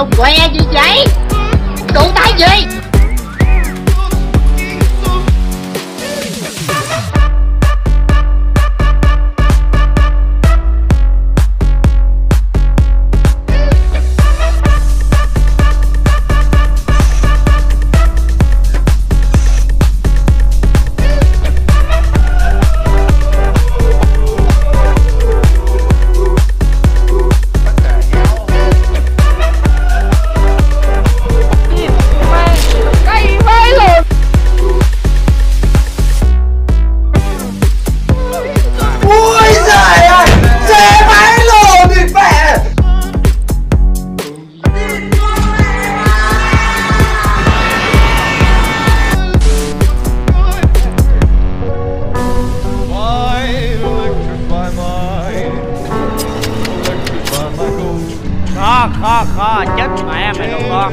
tục què gì vậy Cụ tay gì? kho kho chết mẹ mày luôn con